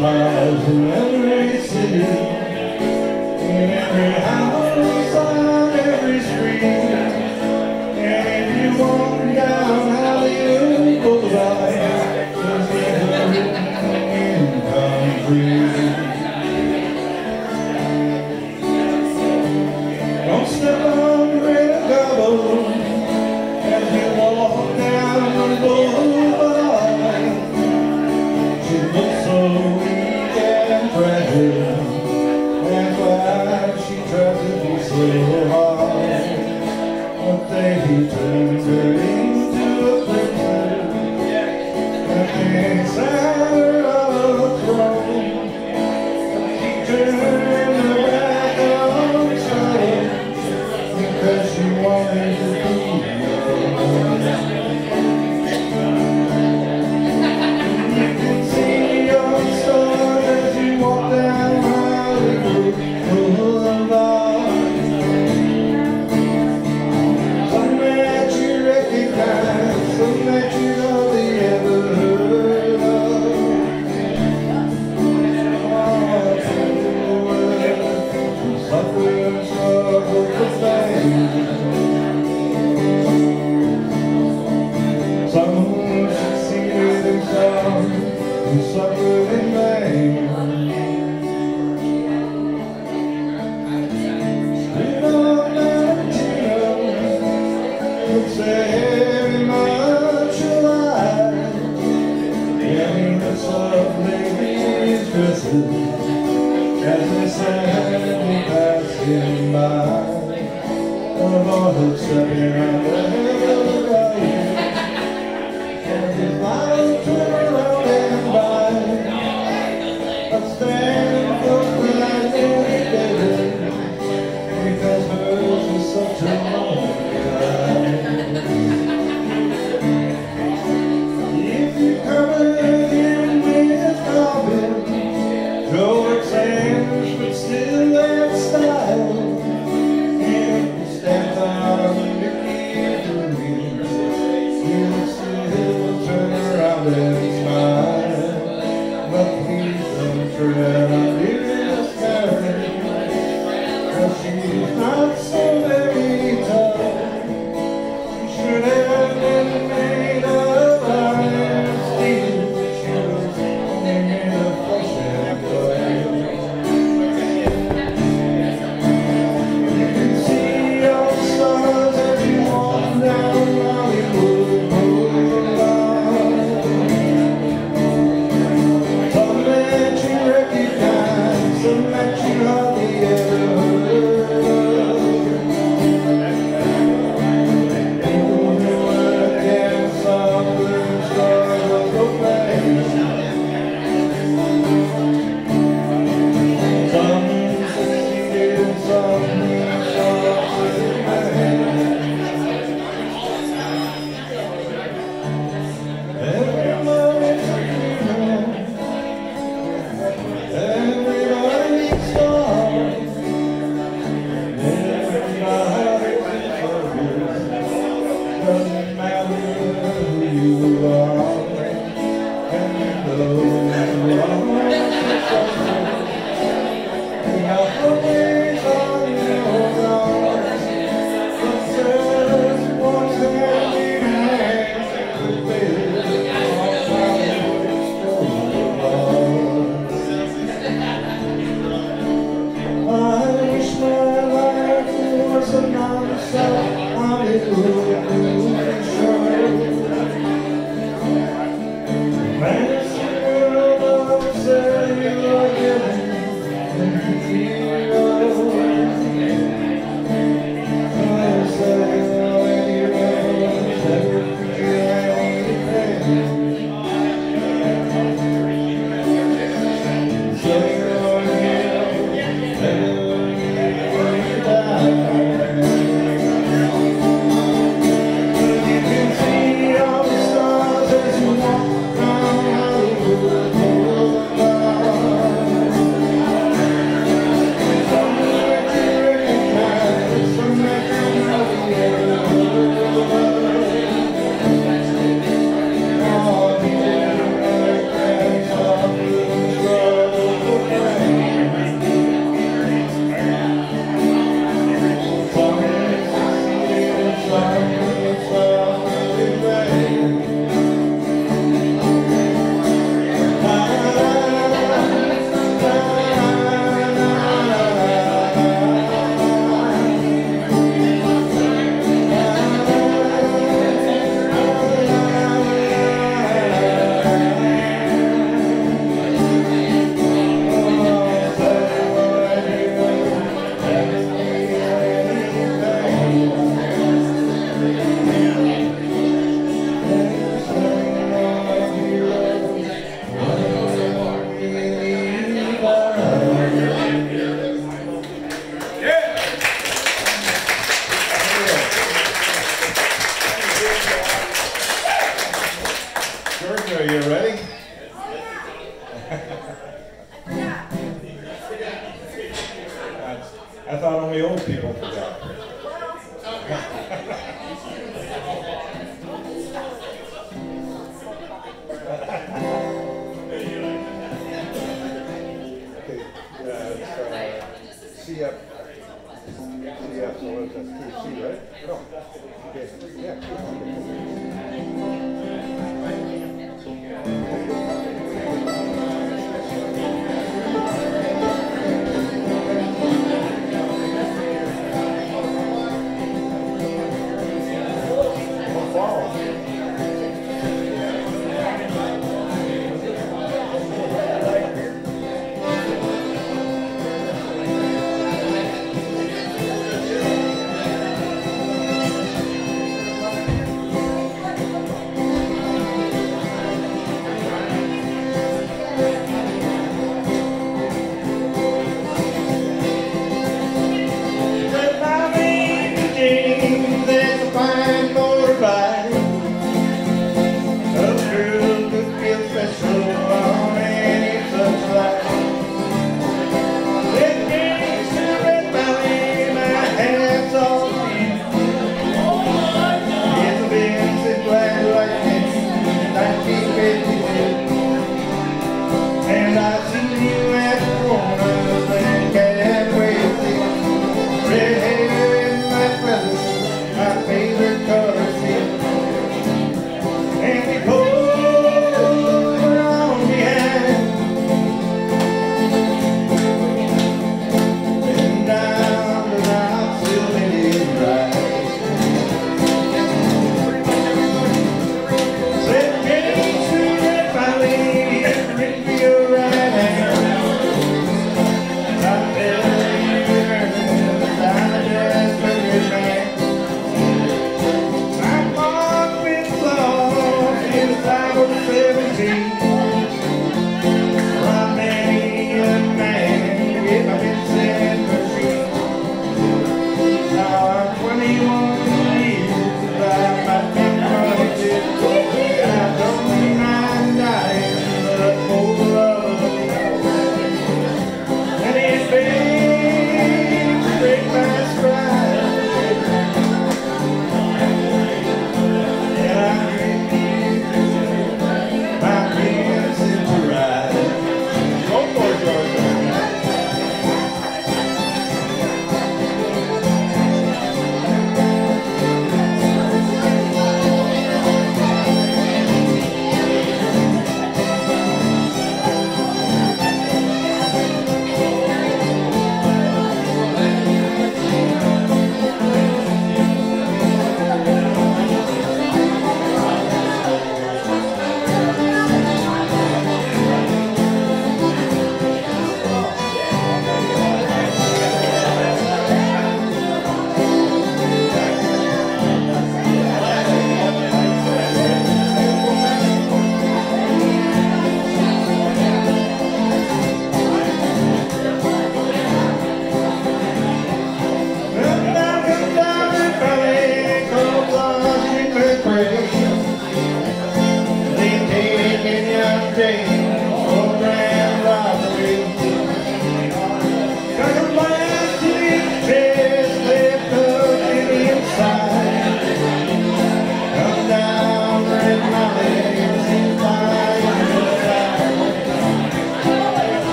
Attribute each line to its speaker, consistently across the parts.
Speaker 1: lives in every city, in every house on every street. And down good as the sand passing by. No more hooks up in our little And if I turn around and buy a stand.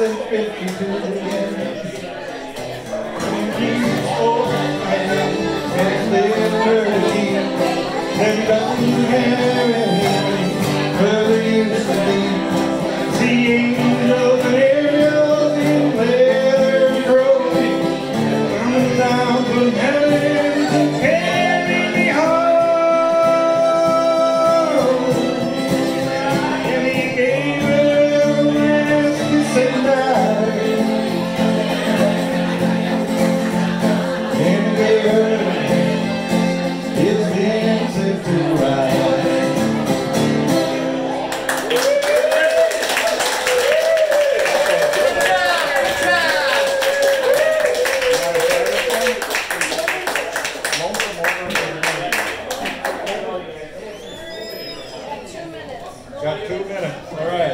Speaker 1: than 52. And liberty and Got two minutes. All right.